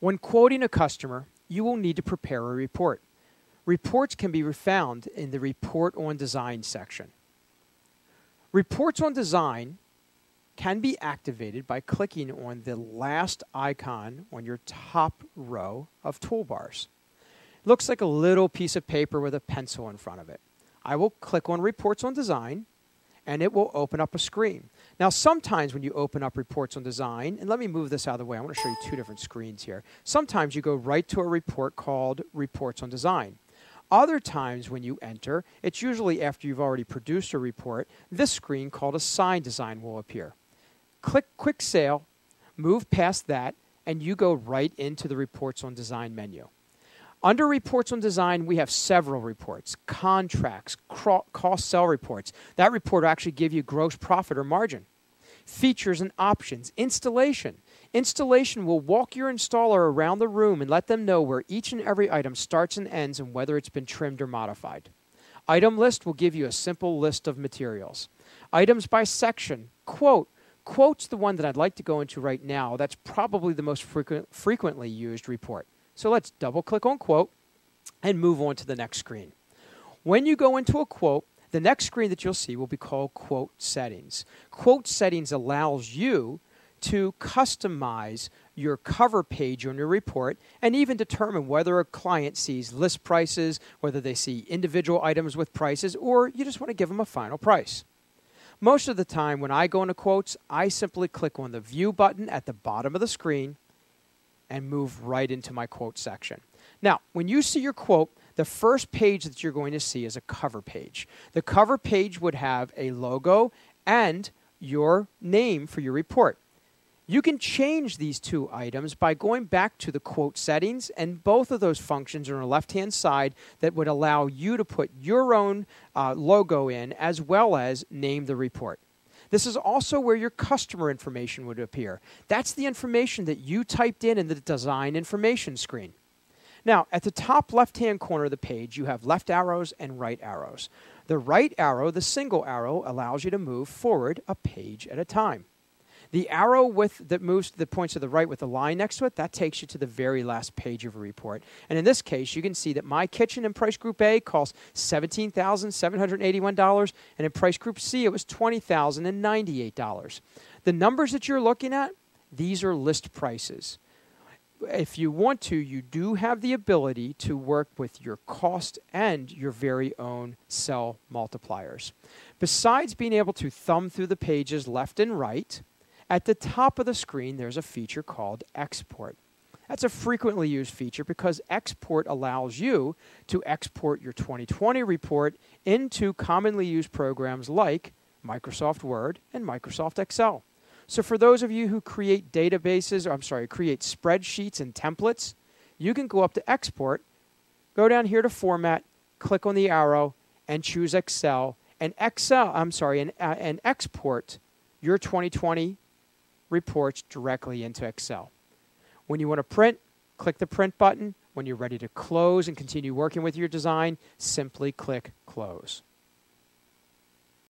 When quoting a customer, you will need to prepare a report. Reports can be found in the Report on Design section. Reports on Design can be activated by clicking on the last icon on your top row of toolbars. It looks like a little piece of paper with a pencil in front of it. I will click on Reports on Design and it will open up a screen. Now, sometimes when you open up reports on design, and let me move this out of the way, I want to show you two different screens here. Sometimes you go right to a report called Reports on Design. Other times when you enter, it's usually after you've already produced a report, this screen called Assign Design will appear. Click Quick Sale, move past that, and you go right into the Reports on Design menu. Under Reports on Design, we have several reports contracts, cost sell reports. That report will actually give you gross profit or margin. Features and options, installation. Installation will walk your installer around the room and let them know where each and every item starts and ends and whether it's been trimmed or modified. Item list will give you a simple list of materials. Items by section, quote. Quote's the one that I'd like to go into right now. That's probably the most frequent, frequently used report. So let's double click on quote and move on to the next screen. When you go into a quote, the next screen that you'll see will be called quote settings. Quote settings allows you to customize your cover page on your report and even determine whether a client sees list prices, whether they see individual items with prices, or you just want to give them a final price. Most of the time, when I go into quotes, I simply click on the view button at the bottom of the screen and move right into my quote section. Now, when you see your quote, the first page that you're going to see is a cover page. The cover page would have a logo and your name for your report. You can change these two items by going back to the quote settings, and both of those functions are on the left hand side that would allow you to put your own uh, logo in as well as name the report. This is also where your customer information would appear. That's the information that you typed in in the design information screen. Now, at the top left hand corner of the page, you have left arrows and right arrows. The right arrow, the single arrow, allows you to move forward a page at a time. The arrow with that moves to the points to the right with the line next to it, that takes you to the very last page of a report. And in this case, you can see that my kitchen in price group A costs $17,781, and in price group C, it was $20,098. The numbers that you're looking at, these are list prices if you want to, you do have the ability to work with your cost and your very own sell multipliers. Besides being able to thumb through the pages left and right, at the top of the screen, there's a feature called Export. That's a frequently used feature because Export allows you to export your 2020 report into commonly used programs like Microsoft Word and Microsoft Excel. So for those of you who create databases, or I'm sorry, create spreadsheets and templates, you can go up to Export, go down here to Format, click on the arrow, and choose Excel, and Excel, I'm sorry, and, uh, and export your 2020 reports directly into Excel. When you want to print, click the print button. When you're ready to close and continue working with your design, simply click close.